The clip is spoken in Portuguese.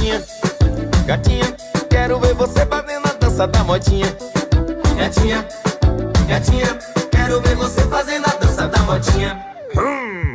gatinha, gatinha, quero ver você fazendo a dança da modinha. Gatinha, gatinha, quero ver você fazendo a dança da modinha. Hum.